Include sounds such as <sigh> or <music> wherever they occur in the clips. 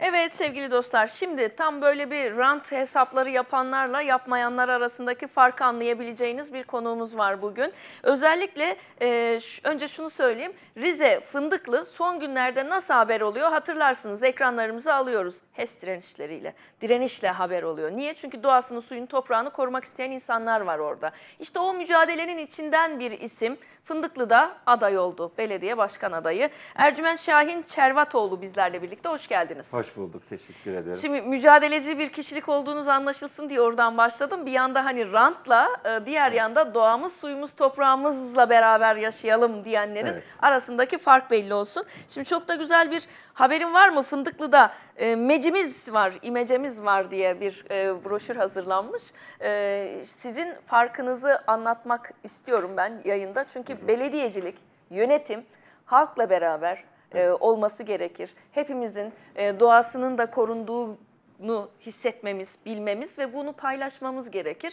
Evet sevgili dostlar şimdi tam böyle bir rant hesapları yapanlarla yapmayanlar arasındaki farkı anlayabileceğiniz bir konuğumuz var bugün. Özellikle e, önce şunu söyleyeyim Rize Fındıklı son günlerde nasıl haber oluyor hatırlarsınız ekranlarımıza alıyoruz HES direnişleriyle direnişle haber oluyor. Niye? Çünkü doğasını suyunu toprağını korumak isteyen insanlar var orada. İşte o mücadelenin içinden bir isim Fındıklı'da aday oldu belediye başkan adayı. Ercüment Şahin Çervatoğlu bizlerle birlikte hoş geldiniz. Hoş bulduk, teşekkür ederim. Şimdi mücadeleci bir kişilik olduğunuz anlaşılsın diye oradan başladım. Bir yanda hani rantla, e, diğer yanda doğamız, suyumuz, toprağımızla beraber yaşayalım diyenlerin Evet. arasındaki fark belli olsun. Şimdi çok da güzel bir haberim var mı? Fındıklı'da e, mecimiz var, imecemiz var diye bir e, broşür hazırlanmış. E, sizin farkınızı anlatmak istiyorum ben yayında. Çünkü belediyecilik, yönetim halkla beraber e, olması gerekir. Hepimizin e, doğasının da korunduğunu hissetmemiz, bilmemiz ve bunu paylaşmamız gerekir.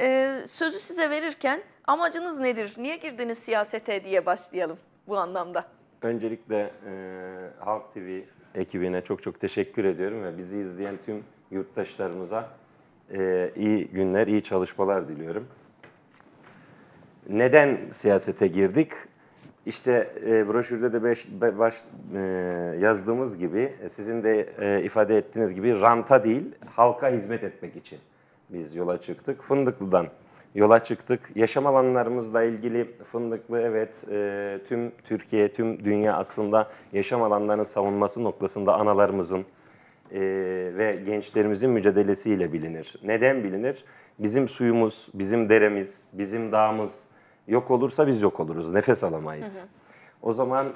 E, sözü size verirken amacınız nedir? Niye girdiniz siyasete diye başlayalım bu anlamda. Öncelikle e, Halk TV ekibine çok çok teşekkür ediyorum ve bizi izleyen tüm yurttaşlarımıza e, iyi günler, iyi çalışmalar diliyorum. Neden siyasete girdik? İşte e, broşürde de beş, be- baş, e, yazdığımız gibi, e, sizin de e, ifade ettiğiniz gibi ranta değil, halka hizmet etmek için biz yola çıktık. Fındıklı'dan yola çıktık. Yaşam alanlarımızla ilgili Fındıklı evet e, tüm Türkiye, tüm dünya aslında yaşam alanlarının savunması noktasında analarımızın e, ve gençlerimizin mücadelesiyle bilinir. Neden bilinir? Bizim suyumuz, bizim deremiz, bizim dağımız yok olursa biz yok oluruz, nefes alamayız. O zaman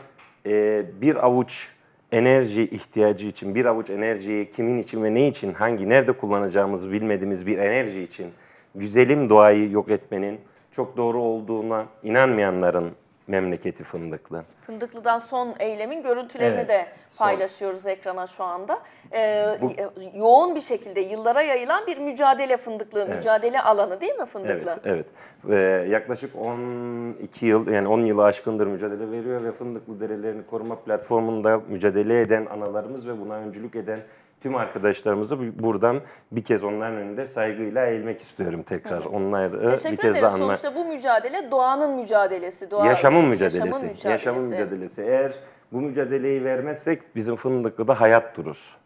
e, bir avuç enerji ihtiyacı için, bir avuç enerjiyi kimin için ve ne için, hangi, nerede kullanacağımızı bilmediğimiz bir enerji için güzelim doğayı yok etmenin çok doğru olduğuna inanmayanların memleketi Fındıklı. Fındıklı'dan son eylemin görüntülerini Evet, de son. paylaşıyoruz ekrana şu anda. Ee, Bu- yoğun bir şekilde yıllara yayılan bir mücadele Fındıklı, mücadele alanı değil mi Fındıklı? Evet, evet. Ve yaklaşık 12 yıl, yani 10 yılı aşkındır mücadele veriyor ve Fındıklı Derelerini Koruma Platformu'nda mücadele eden analarımız ve buna öncülük eden tüm arkadaşlarımızı bu- buradan bir kez onların önünde saygıyla eğilmek istiyorum tekrar. Onları bir Teşekkür kez ederiz. daha anla- Sonuçta bu mücadele doğanın mücadelesi. Doğa, Yaşamın mücadelesi. Yaşamın mücadelesi. Yaşamın mücadelesi. Eğer bu mücadeleyi vermezsek bizim Fındıklı'da hayat durur.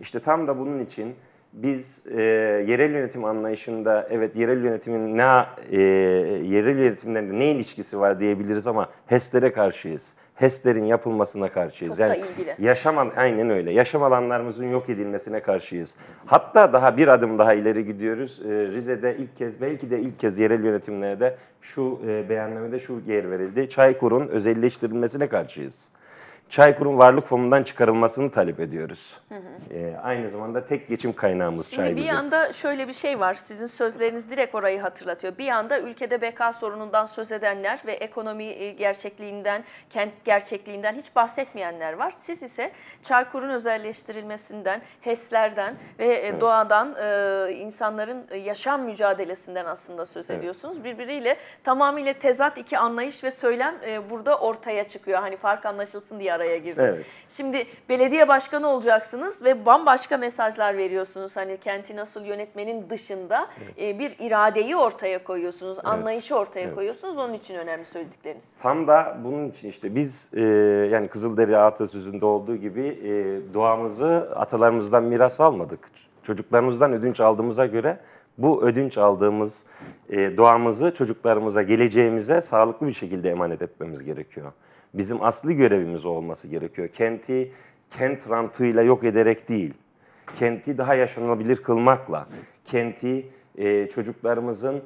İşte tam da bunun için biz e, yerel yönetim anlayışında evet yerel yönetimin ne e, yerel yönetimlerle ne ilişkisi var diyebiliriz ama HES'lere karşıyız. HES'lerin yapılmasına karşıyız. Çok da ilgili. Yaşam aynen öyle. Yaşam alanlarımızın yok edilmesine karşıyız. Hatta daha bir adım daha ileri gidiyoruz. Ee, Rize'de ilk kez belki de ilk kez yerel yönetimlerde şu e, beyannamede şu yer verildi. Çaykur'un özelleştirilmesine karşıyız. Çaykur'un varlık fonundan çıkarılmasını talep ediyoruz. Ee, aynı zamanda tek geçim kaynağımız Şimdi çay bir bizim. yanda şöyle bir şey var. Sizin sözleriniz direkt orayı hatırlatıyor. Bir yanda ülkede beka sorunundan söz edenler ve ekonomi e, gerçekliğinden, kent gerçekliğinden hiç bahsetmeyenler var. Siz ise Çaykur'un özelleştirilmesinden, HES'lerden ve e, doğadan e, insanların e, yaşam mücadelesinden aslında söz ediyorsunuz. Birbiriyle tamamıyla tezat iki anlayış ve söylem e, burada ortaya çıkıyor. Hani fark anlaşılsın diye araya girdim. Evet. Şimdi belediye başkanı olacaksınız ve bambaşka mesajlar veriyorsunuz. Hani kenti nasıl yönetmenin dışında e, bir iradeyi ortaya koyuyorsunuz, anlayışı ortaya Evet. koyuyorsunuz. Onun için önemli söyledikleriniz. Tam da bunun için işte biz e, yani Kızılderi atasözünde olduğu gibi e, doğamızı atalarımızdan miras almadık. Çocuklarımızdan ödünç aldığımıza göre bu ödünç aldığımız e, doğamızı çocuklarımıza, geleceğimize sağlıklı bir şekilde emanet etmemiz gerekiyor. Bizim asli görevimiz olması gerekiyor. Kenti kent rantıyla yok ederek değil, kenti daha yaşanabilir kılmakla, kenti e, çocuklarımızın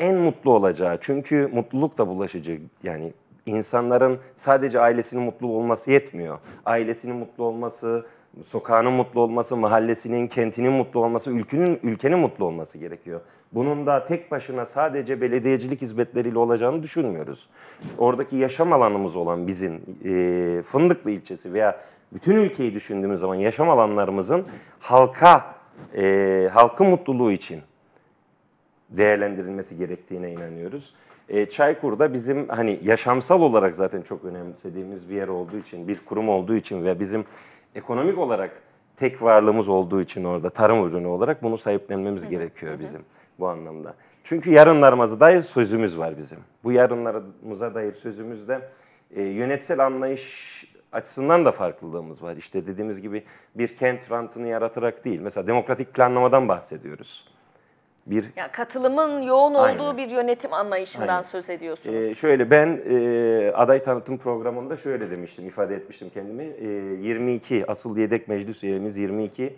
en mutlu olacağı. Çünkü mutluluk da bulaşıcı. Yani insanların sadece ailesinin mutlu olması yetmiyor. Ailesinin mutlu olması, sokağının mutlu olması, mahallesinin, kentinin mutlu olması, ülkenin ülkenin mutlu olması gerekiyor. Bunun da tek başına sadece belediyecilik hizmetleriyle olacağını düşünmüyoruz. Oradaki yaşam alanımız olan bizim e, Fındıklı ilçesi veya bütün ülkeyi düşündüğümüz zaman yaşam alanlarımızın halka, e, halkın mutluluğu için değerlendirilmesi gerektiğine inanıyoruz. E, Çaykur'da bizim hani yaşamsal olarak zaten çok önemsediğimiz bir yer olduğu için, bir kurum olduğu için ve bizim ekonomik olarak tek varlığımız olduğu için orada tarım ürünü olarak bunu sahiplenmemiz gerekiyor bizim bu anlamda. Çünkü yarınlarımıza dair sözümüz var bizim. Bu yarınlarımıza dair sözümüzde e, yönetsel anlayış açısından da farklılığımız var. İşte dediğimiz gibi bir kent rantını yaratarak değil. Mesela demokratik planlamadan bahsediyoruz. Bir Yani katılımın yoğun olduğu Aynen. bir yönetim anlayışından Aynen. söz ediyorsunuz. Ee, şöyle ben e, aday tanıtım programında şöyle demiştim, ifade etmiştim kendimi. E, 22 asıl yedek meclis üyemiz 22.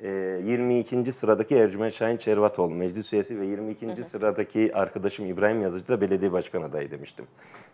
E, 22. sıradaki Ercüment Şahin Çervatoğlu meclis üyesi ve 22. sıradaki arkadaşım İbrahim Yazıcı da belediye başkan adayı demiştim.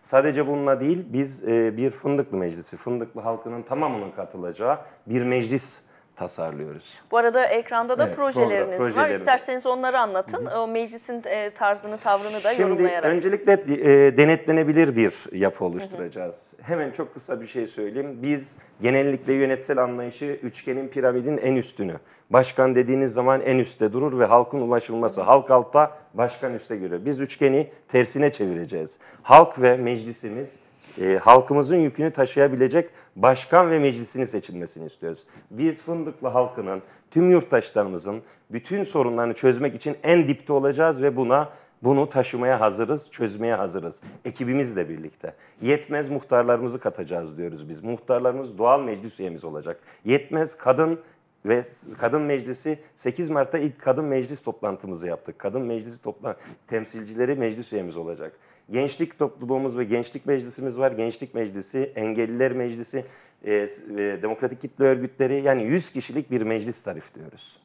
Sadece bununla değil biz e, bir Fındıklı meclisi, Fındıklı halkının tamamının katılacağı bir meclis tasarlıyoruz. Bu arada ekranda da Evet, projeleriniz program- var. İsterseniz onları anlatın. O meclisin e, tarzını, tavrını da Şimdi yorumlayarak. öncelikle e, denetlenebilir bir yapı oluşturacağız. Hemen çok kısa bir şey söyleyeyim. Biz genellikle yönetsel anlayışı üçgenin piramidin en üstünü. Başkan dediğiniz zaman en üstte durur ve halkın ulaşılması. Halk altta, başkan üstte görüyor. Biz üçgeni tersine çevireceğiz. Halk ve meclisimiz e, halkımızın yükünü taşıyabilecek başkan ve meclisini seçilmesini istiyoruz. Biz Fındıklı halkının, tüm yurttaşlarımızın bütün sorunlarını çözmek için en dipte olacağız ve buna bunu taşımaya hazırız, çözmeye hazırız. Ekibimizle birlikte. Yetmez muhtarlarımızı katacağız diyoruz biz. Muhtarlarımız doğal meclis üyemiz olacak. Yetmez kadın ve Kadın Meclisi 8 Mart'ta ilk kadın meclis toplantımızı yaptık. Kadın meclisi toplan temsilcileri meclis üyemiz olacak. Gençlik topluluğumuz ve gençlik meclisimiz var. Gençlik meclisi, engelliler meclisi, e, e, demokratik kitle örgütleri yani 100 kişilik bir meclis tarifliyoruz.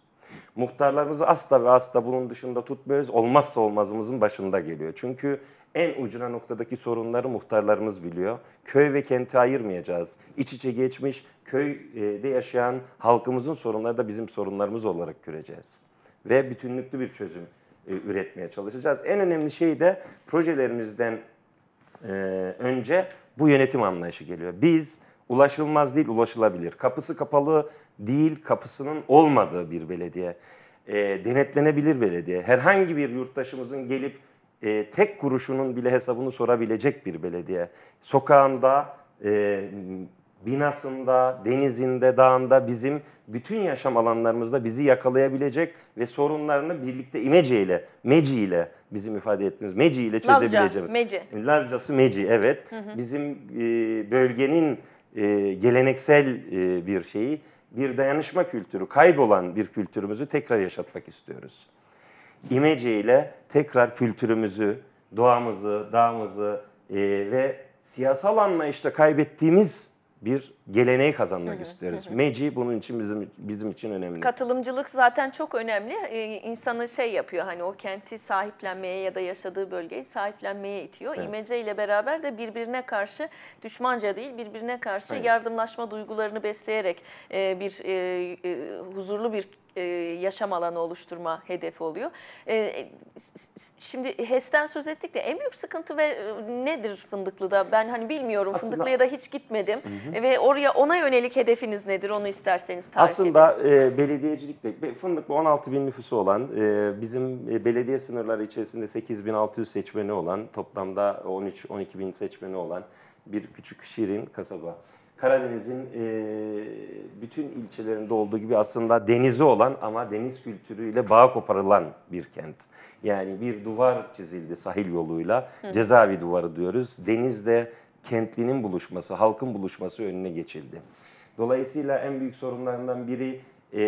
Muhtarlarımızı asla ve asla bunun dışında tutmuyoruz. Olmazsa olmazımızın başında geliyor. Çünkü en ucuna noktadaki sorunları muhtarlarımız biliyor. Köy ve kenti ayırmayacağız. İç içe geçmiş köyde yaşayan halkımızın sorunları da bizim sorunlarımız olarak göreceğiz. Ve bütünlüklü bir çözüm e, üretmeye çalışacağız. En önemli şey de projelerimizden e, önce bu yönetim anlayışı geliyor. Biz ulaşılmaz değil, ulaşılabilir. Kapısı kapalı değil, kapısının olmadığı bir belediye. E, denetlenebilir belediye. Herhangi bir yurttaşımızın gelip e, tek kuruşunun bile hesabını sorabilecek bir belediye. Sokağında, e, binasında, denizinde, dağında bizim bütün yaşam alanlarımızda bizi yakalayabilecek ve sorunlarını birlikte İmece ile, Meci ile bizim ifade ettiğimiz Meci ile Lazca, çözebileceğimiz. Meci. Lazcası Meci evet. Bizim e, bölgenin e, geleneksel e, bir şeyi, bir dayanışma kültürü, kaybolan bir kültürümüzü tekrar yaşatmak istiyoruz. İmece ile tekrar kültürümüzü, doğamızı, dağımızı e, ve siyasal anlayışta kaybettiğimiz bir geleneği kazanmak istiyoruz. Meci bunun için bizim bizim için önemli. Katılımcılık zaten çok önemli. Ee, insanı şey yapıyor hani o kenti sahiplenmeye ya da yaşadığı bölgeyi sahiplenmeye itiyor. Evet. İmece ile beraber de birbirine karşı düşmanca değil birbirine karşı Aynen. yardımlaşma duygularını besleyerek e, bir e, e, huzurlu bir e, yaşam alanı oluşturma hedefi oluyor. E, s- Şimdi HES'ten söz ettik de en büyük sıkıntı ve e, nedir Fındıklı'da? Ben hani bilmiyorum. Aslında- Fındıklı'ya da hiç gitmedim. E, Ve oraya ona yönelik hedefiniz nedir? Onu isterseniz tarif edin. Aslında e, belediyecilikte be- Fındıklı 16 bin nüfusu olan e, bizim e, belediye sınırları içerisinde 8600 seçmeni olan toplamda 13-12 bin seçmeni olan bir küçük şirin kasaba. Karadeniz'in e, bütün ilçelerinde olduğu gibi aslında denizi olan ama deniz kültürüyle bağ koparılan bir kent. Yani bir duvar çizildi sahil yoluyla. Cezaevi duvarı diyoruz. Denizle kentlinin buluşması, halkın buluşması önüne geçildi. Dolayısıyla en büyük sorunlarından biri e,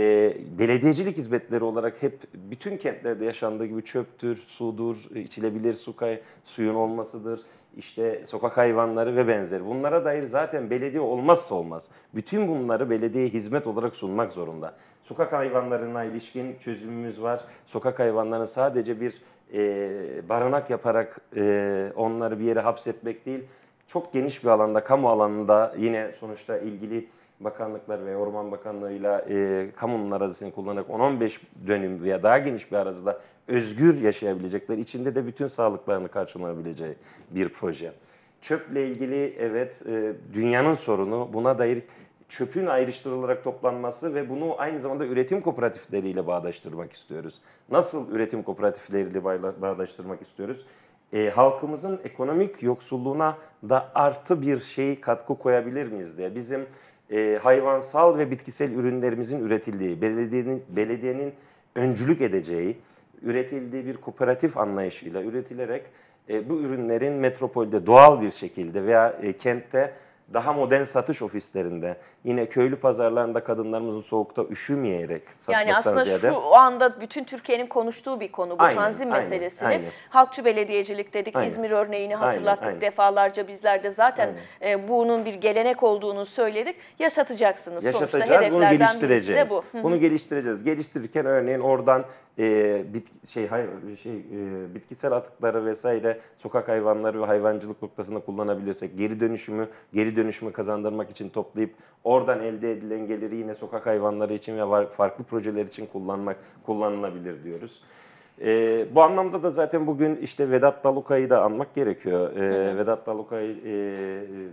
belediyecilik hizmetleri olarak hep bütün kentlerde yaşandığı gibi çöptür, sudur, içilebilir su kay- suyun olmasıdır, işte sokak hayvanları ve benzeri. Bunlara dair zaten belediye olmazsa olmaz. Bütün bunları belediye hizmet olarak sunmak zorunda. Sokak hayvanlarına ilişkin çözümümüz var. Sokak hayvanlarını sadece bir e, barınak yaparak e, onları bir yere hapsetmek değil, çok geniş bir alanda, kamu alanında yine sonuçta ilgili bakanlıklar ve Orman Bakanlığı'yla e, kamunun arazisini kullanarak 10-15 dönüm veya daha geniş bir arazide özgür yaşayabilecekler, içinde de bütün sağlıklarını karşılanabileceği bir proje. Çöple ilgili evet e, dünyanın sorunu buna dair çöpün ayrıştırılarak toplanması ve bunu aynı zamanda üretim kooperatifleriyle bağdaştırmak istiyoruz. Nasıl üretim kooperatifleriyle bağdaştırmak istiyoruz? E, halkımızın ekonomik yoksulluğuna da artı bir şey katkı koyabilir miyiz diye. Bizim e, hayvansal ve bitkisel ürünlerimizin üretildiği, belediyenin belediyenin öncülük edeceği, üretildiği bir kooperatif anlayışıyla üretilerek e, bu ürünlerin metropolde doğal bir şekilde veya e, kentte daha modern satış ofislerinde yine köylü pazarlarında kadınlarımızın soğukta üşümeyerek satmaktan Yani aslında ziyade şu anda bütün Türkiye'nin konuştuğu bir konu bu Aynen, tanzim aynen, meselesini. aynen. Halkçı belediyecilik dedik, Aynen. İzmir örneğini Aynen, hatırlattık aynen. defalarca bizler de zaten e, bunun bir gelenek olduğunu söyledik. Yaşatacaksınız sonuçta yaşatacağız, bunu birisi de geliştireceğiz. bu. Bunu geliştireceğiz. Geliştirirken örneğin oradan e, bit, şey hay, şey e, bitkisel atıkları vesaire sokak hayvanları ve hayvancılık noktasında kullanabilirsek geri dönüşümü geri dönüşümü kazandırmak için toplayıp oradan elde edilen geliri yine sokak hayvanları için ve farklı projeler için kullanmak kullanılabilir diyoruz. E, bu anlamda da zaten bugün işte Vedat Dalukay'ı da anmak gerekiyor. E, Vedat Dalukay e,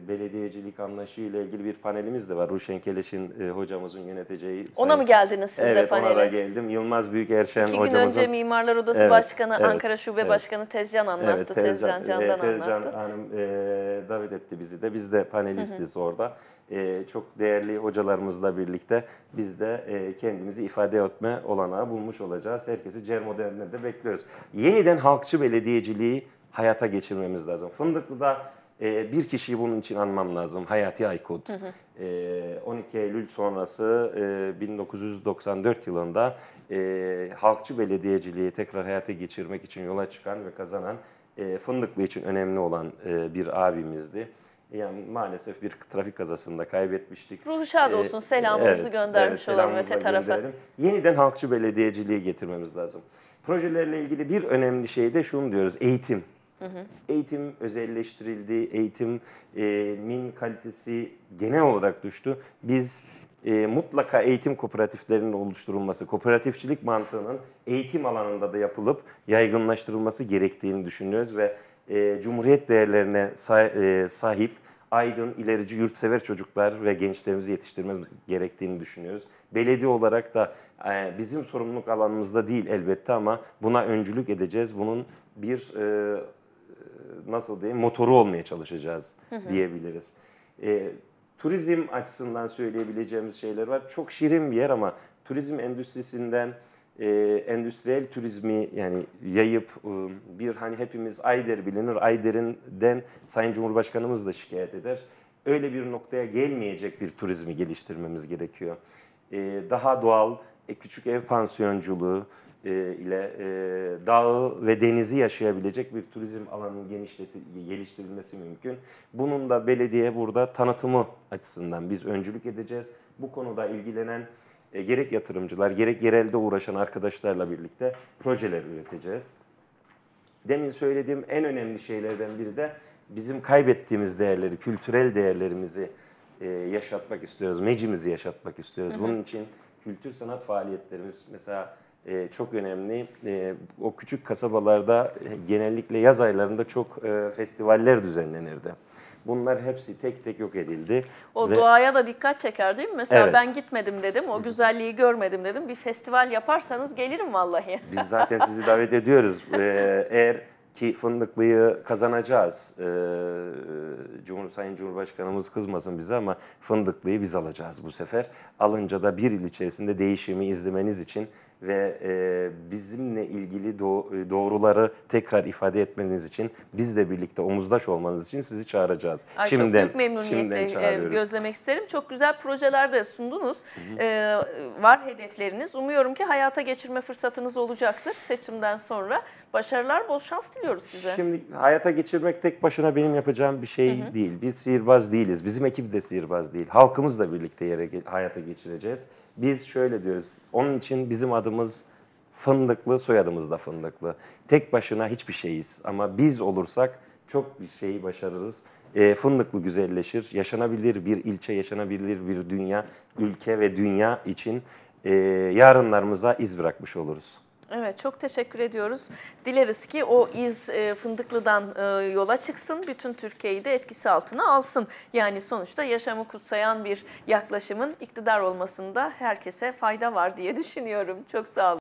belediyecilik anlayışı ile ilgili bir panelimiz de var. Ruşen Keleş'in e, hocamızın yöneteceği. Ona sayın- mı geldiniz siz de Evet ona da panele? geldim. Yılmaz Büyükerşen İki gün hocamızın. önce Mimarlar Odası Evet, Başkanı, evet, Ankara Şube evet. Başkanı Tezcan anlattı. Tezcan, Can'dan e, Tezcan anlattı. Hanım e, davet etti bizi de. Biz de panelistiz orada. E, çok değerli hocalarımızla birlikte biz de e, kendimizi ifade etme olanağı bulmuş olacağız. Herkesi CER modeline de bekliyoruz. Yeniden halkçı belediyeciliği hayata geçirmemiz lazım. Fındıklı'da e, bir kişiyi bunun için anmam lazım. Hayati Aykut. E, 12 Eylül sonrası e, 1994 yılında e, halkçı belediyeciliği tekrar hayata geçirmek için yola çıkan ve kazanan e, Fındıklı için önemli olan e, bir abimizdi. Yani maalesef bir trafik kazasında kaybetmiştik. Ruhu şad E, olsun. Selamımızı göndermiş olalım selamımızı öte tarafa. gönderelim. Yeniden halkçı belediyeciliği getirmemiz lazım. Projelerle ilgili bir önemli şey de şunu diyoruz, eğitim. Eğitim özelleştirildi, eğitimin kalitesi genel olarak düştü. Biz e, mutlaka eğitim kooperatiflerinin oluşturulması, kooperatifçilik mantığının eğitim alanında da yapılıp yaygınlaştırılması gerektiğini düşünüyoruz ve e, Cumhuriyet değerlerine e, sahip aydın, ilerici, yurtsever çocuklar ve gençlerimizi yetiştirmemiz gerektiğini düşünüyoruz. Belediye olarak da e, bizim sorumluluk alanımızda değil elbette ama buna öncülük edeceğiz. Bunun bir e, nasıl diyeyim motoru olmaya çalışacağız diyebiliriz. E, turizm açısından söyleyebileceğimiz şeyler var. Çok şirin bir yer ama turizm endüstrisinden e, endüstriyel turizmi yani yayıp e, bir hani hepimiz Ayder bilinir. Ayder'inden Sayın Cumhurbaşkanımız da şikayet eder. Öyle bir noktaya gelmeyecek bir turizmi geliştirmemiz gerekiyor. E, daha doğal, e, küçük ev pansiyonculuğu e, ile e, dağı ve denizi yaşayabilecek bir turizm alanının geliştirilmesi mümkün. Bunun da belediye burada tanıtımı açısından biz öncülük edeceğiz. Bu konuda ilgilenen e, gerek yatırımcılar, gerek yerelde uğraşan arkadaşlarla birlikte projeler üreteceğiz. Demin söylediğim en önemli şeylerden biri de bizim kaybettiğimiz değerleri, kültürel değerlerimizi e, yaşatmak istiyoruz. Mecimizi yaşatmak istiyoruz. Bunun için kültür sanat faaliyetlerimiz mesela e, çok önemli. E, o küçük kasabalarda e, genellikle yaz aylarında çok e, festivaller düzenlenirdi. Bunlar hepsi tek tek yok edildi. O Ve- doğaya da dikkat çeker değil mi? Mesela Evet. ben gitmedim dedim, o güzelliği görmedim dedim. Bir festival yaparsanız gelirim vallahi. <laughs> Biz zaten sizi davet ediyoruz. Ee, eğer ki Fındıklı'yı kazanacağız. Ee, Cumhur, Sayın Cumhurbaşkanımız kızmasın bize ama Fındıklı'yı biz alacağız bu sefer. Alınca da bir yıl içerisinde değişimi izlemeniz için ve e, bizimle ilgili doğ- doğruları tekrar ifade etmeniz için bizle birlikte omuzdaş olmanız için sizi çağıracağız. Ay şimdiden, çok büyük memnuniyetle e, gözlemek isterim. Çok güzel projeler de sundunuz. Ee, var hedefleriniz. Umuyorum ki hayata geçirme fırsatınız olacaktır seçimden sonra. Başarılar, bol şans diliyoruz size. Şimdi hayata geçirmek tek başına benim yapacağım bir şey değil. Biz sihirbaz değiliz. Bizim ekip de sihirbaz değil. Halkımızla birlikte yere hayata geçireceğiz. Biz şöyle diyoruz. Onun için bizim adımız fındıklı, soyadımız da fındıklı. Tek başına hiçbir şeyiz. Ama biz olursak çok bir şeyi başarırız. E, fındıklı güzelleşir. Yaşanabilir bir ilçe, yaşanabilir bir dünya, ülke ve dünya için e, yarınlarımıza iz bırakmış oluruz. Evet çok teşekkür ediyoruz. Dileriz ki o iz e, Fındıklı'dan e, yola çıksın. Bütün Türkiye'yi de etkisi altına alsın. Yani sonuçta yaşamı kutsayan bir yaklaşımın iktidar olmasında herkese fayda var diye <laughs> düşünüyorum. Çok sağ olun.